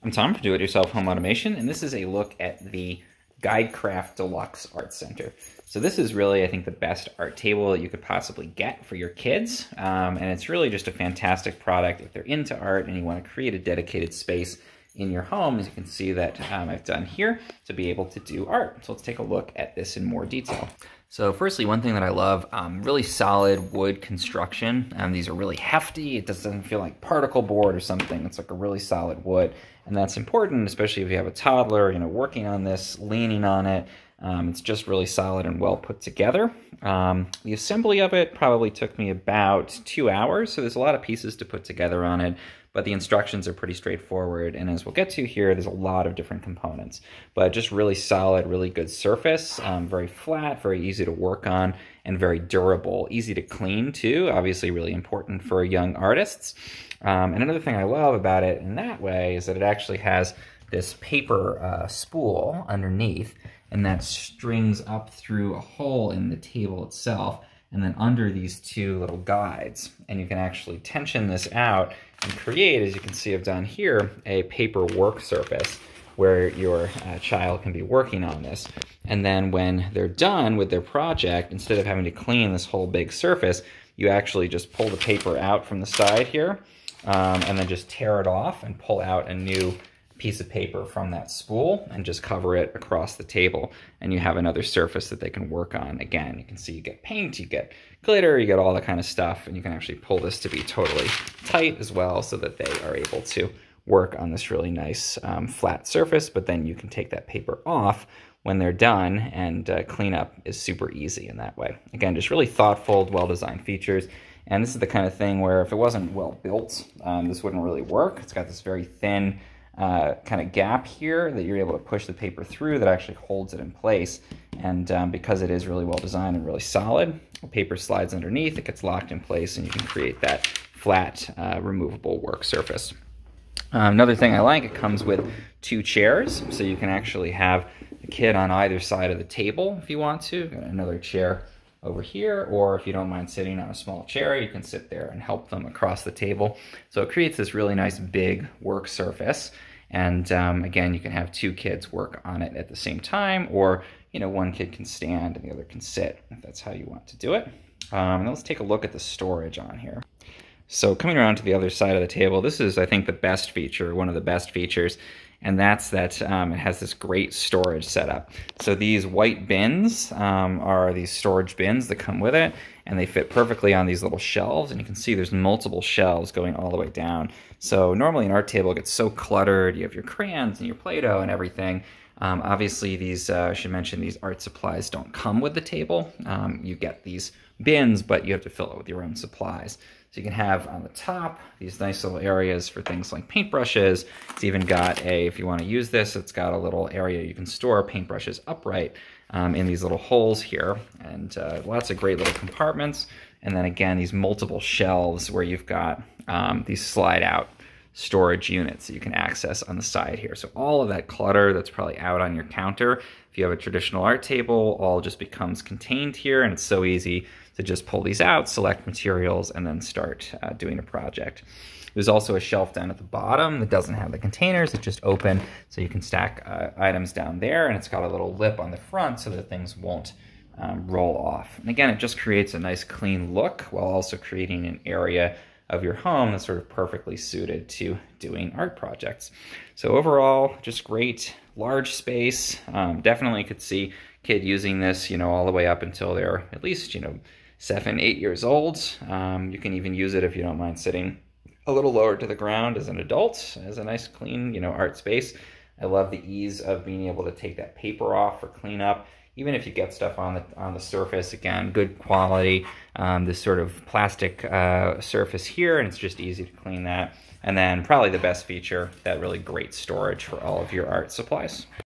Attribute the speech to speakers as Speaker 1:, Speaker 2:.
Speaker 1: I'm Tom for Do-It-Yourself Home Automation, and this is a look at the GuideCraft Deluxe Art Center. So this is really, I think, the best art table that you could possibly get for your kids, um, and it's really just a fantastic product if they're into art and you want to create a dedicated space in your home, as you can see that um, I've done here, to be able to do art. So let's take a look at this in more detail. So firstly, one thing that I love, um, really solid wood construction. Um, these are really hefty. It doesn't feel like particle board or something. It's like a really solid wood. And that's important, especially if you have a toddler, you know, working on this, leaning on it. Um, it's just really solid and well put together. Um, the assembly of it probably took me about two hours, so there's a lot of pieces to put together on it but the instructions are pretty straightforward. And as we'll get to here, there's a lot of different components, but just really solid, really good surface, um, very flat, very easy to work on, and very durable, easy to clean too, obviously really important for young artists. Um, and another thing I love about it in that way is that it actually has this paper uh, spool underneath, and that strings up through a hole in the table itself and then under these two little guides. And you can actually tension this out and create, as you can see I've done here, a paper work surface where your uh, child can be working on this. And then when they're done with their project, instead of having to clean this whole big surface, you actually just pull the paper out from the side here um, and then just tear it off and pull out a new piece of paper from that spool and just cover it across the table and you have another surface that they can work on. Again, you can see you get paint, you get glitter, you get all that kind of stuff and you can actually pull this to be totally tight as well so that they are able to work on this really nice um, flat surface, but then you can take that paper off when they're done and uh, cleanup is super easy in that way. Again, just really thoughtful, well-designed features. And this is the kind of thing where if it wasn't well built, um, this wouldn't really work. It's got this very thin uh, kind of gap here that you're able to push the paper through that actually holds it in place. And um, because it is really well designed and really solid, the paper slides underneath, it gets locked in place, and you can create that flat, uh, removable work surface. Um, another thing I like, it comes with two chairs, so you can actually have the kid on either side of the table if you want to. Another chair over here, or if you don't mind sitting on a small chair, you can sit there and help them across the table. So it creates this really nice big work surface. And um, again, you can have two kids work on it at the same time, or you know, one kid can stand and the other can sit, if that's how you want to do it. Um, let's take a look at the storage on here. So coming around to the other side of the table, this is, I think, the best feature, one of the best features, and that's that um, it has this great storage setup. So these white bins um, are these storage bins that come with it, and they fit perfectly on these little shelves, and you can see there's multiple shelves going all the way down. So normally an art table gets so cluttered, you have your crayons and your Play-Doh and everything, um, obviously, these uh, I should mention these art supplies don't come with the table. Um, you get these bins, but you have to fill it with your own supplies. So you can have on the top these nice little areas for things like paintbrushes. It's even got a, if you want to use this, it's got a little area you can store paintbrushes upright um, in these little holes here. And uh, lots of great little compartments. And then again, these multiple shelves where you've got um, these slide out storage units that you can access on the side here. So all of that clutter that's probably out on your counter, if you have a traditional art table, all just becomes contained here and it's so easy to just pull these out, select materials, and then start uh, doing a project. There's also a shelf down at the bottom that doesn't have the containers, it's just open, so you can stack uh, items down there, and it's got a little lip on the front so that things won't um, roll off. And again, it just creates a nice clean look while also creating an area of your home that's sort of perfectly suited to doing art projects. So overall, just great, large space. Um, definitely could see kid using this, you know, all the way up until they're at least, you know, seven, eight years old. Um, you can even use it if you don't mind sitting a little lower to the ground as an adult, as a nice clean, you know, art space. I love the ease of being able to take that paper off for cleanup even if you get stuff on the on the surface, again, good quality. Um, this sort of plastic uh, surface here, and it's just easy to clean that. And then probably the best feature, that really great storage for all of your art supplies.